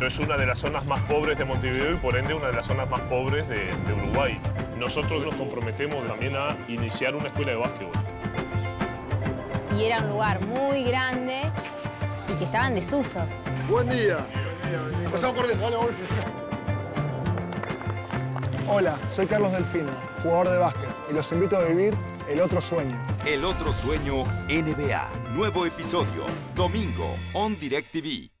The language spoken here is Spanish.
Es una de las zonas más pobres de Montevideo y por ende una de las zonas más pobres de, de Uruguay. Nosotros nos comprometemos también a iniciar una escuela de básquetbol. Y era un lugar muy grande y que estaban desusos. Buen día. Pasamos corriendo, dale. Hola, soy Carlos Delfino, jugador de básquet, y los invito a vivir el otro sueño. El otro sueño NBA. Nuevo episodio. Domingo on DirecTV.